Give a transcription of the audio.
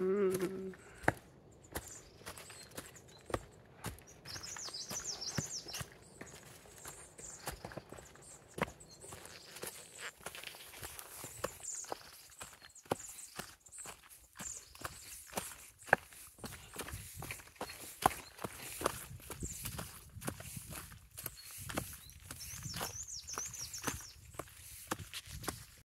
Mm.